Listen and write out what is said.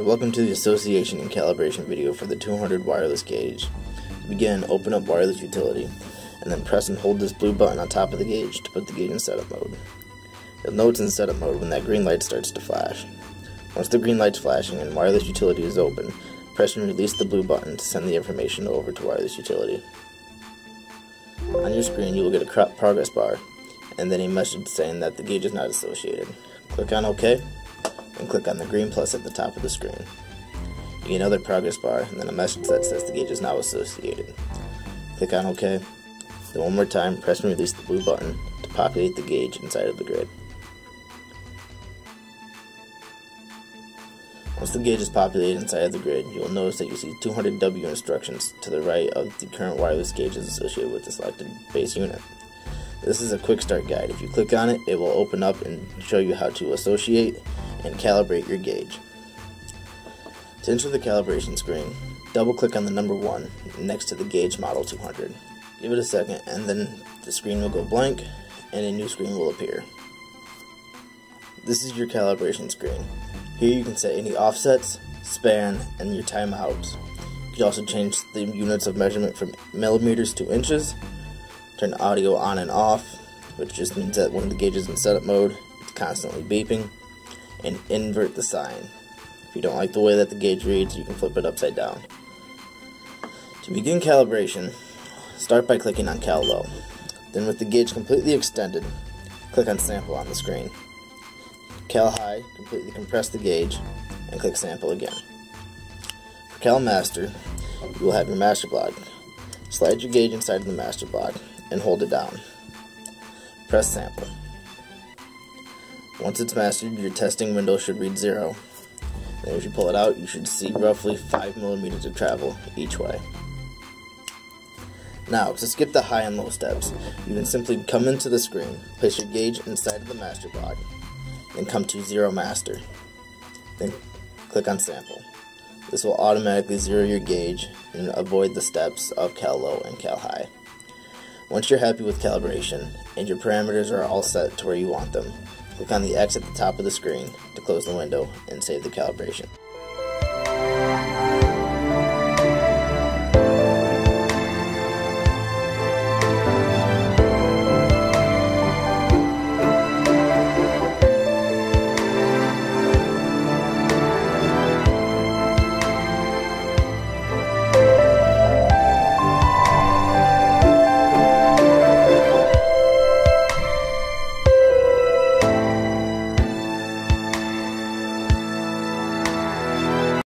Hi, welcome to the association and calibration video for the 200 wireless gauge. To begin, open up wireless utility, and then press and hold this blue button on top of the gauge to put the gauge in setup mode. You'll know it's in setup mode when that green light starts to flash. Once the green light's flashing and wireless utility is open, press and release the blue button to send the information over to wireless utility. On your screen, you will get a progress bar, and then a message saying that the gauge is not associated. Click on OK and click on the green plus at the top of the screen. You get another progress bar and then a message that says the gauge is now associated. Click on OK. Then one more time, press and release the blue button to populate the gauge inside of the grid. Once the gauge is populated inside of the grid, you will notice that you see 200W instructions to the right of the current wireless gauges associated with the selected base unit. This is a quick start guide. If you click on it, it will open up and show you how to associate and calibrate your gauge. To enter the calibration screen, double click on the number 1 next to the gauge model 200. Give it a second and then the screen will go blank and a new screen will appear. This is your calibration screen. Here you can set any offsets, span, and your timeouts. You can also change the units of measurement from millimeters to inches, turn audio on and off, which just means that when the gauge is in setup mode, it's constantly beeping, and invert the sign. If you don't like the way that the gauge reads, you can flip it upside down. To begin calibration, start by clicking on Cal Low. Then with the gauge completely extended, click on Sample on the screen. Cal High, completely compress the gauge, and click Sample again. For Cal Master, you will have your master block. Slide your gauge inside the master block and hold it down. Press Sample. Once it's mastered, your testing window should read 0. Then if you pull it out, you should see roughly 5 millimeters of travel each way. Now, to skip the high and low steps, you can simply come into the screen, place your gauge inside of the master block, then come to Zero Master. Then click on Sample. This will automatically zero your gauge and avoid the steps of Cal Low and Cal High. Once you're happy with calibration and your parameters are all set to where you want them, Click on the X at the top of the screen to close the window and save the calibration.